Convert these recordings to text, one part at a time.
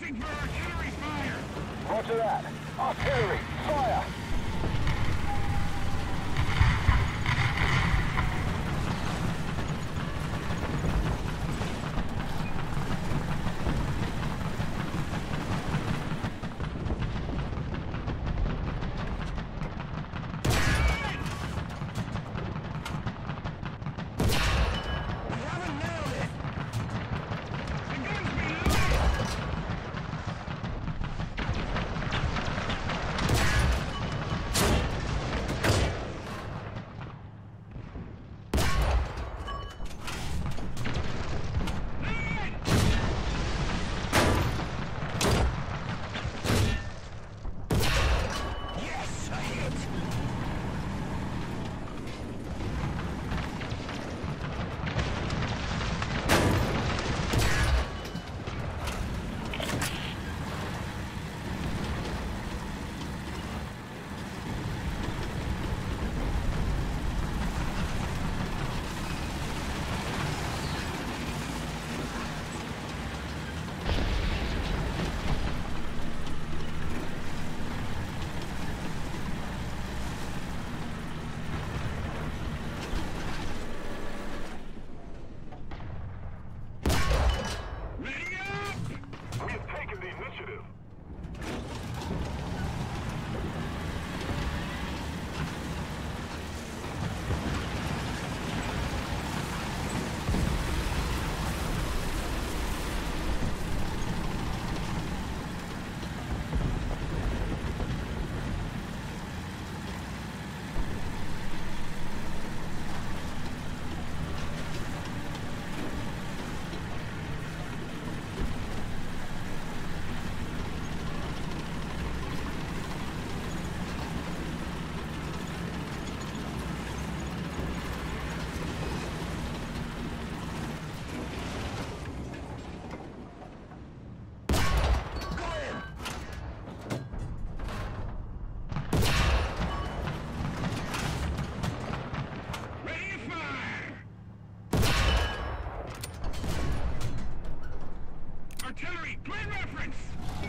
Bracing for artillery fire! Roger that. Artillery, fire!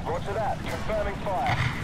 Roger that. Confirming fire.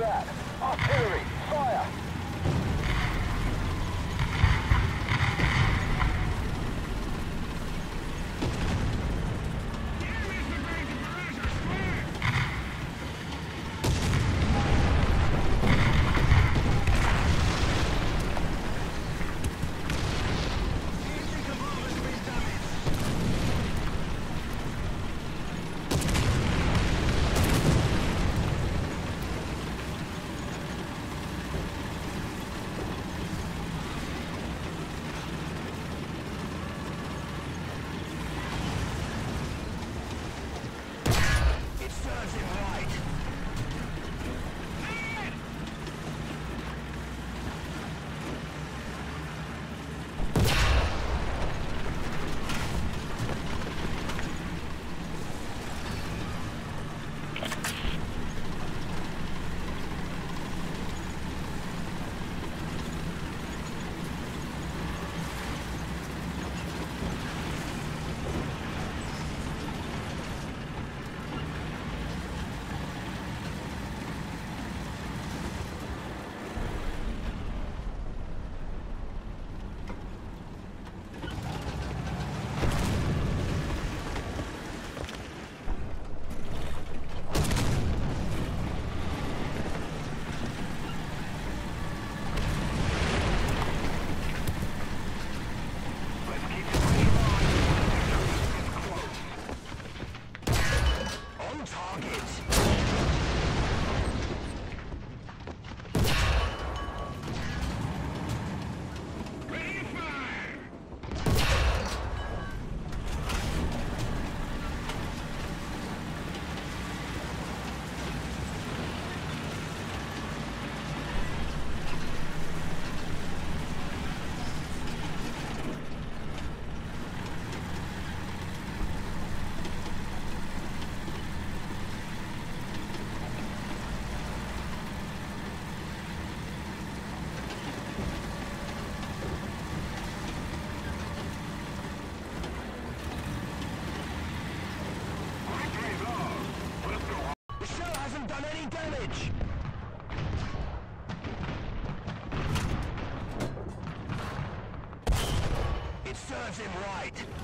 That. Damage. It serves him right.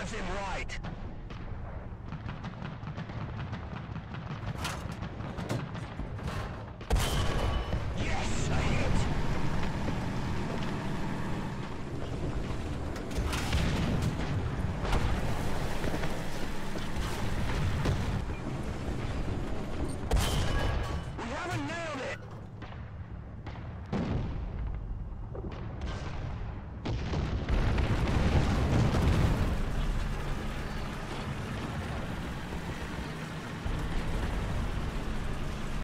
Serves him right.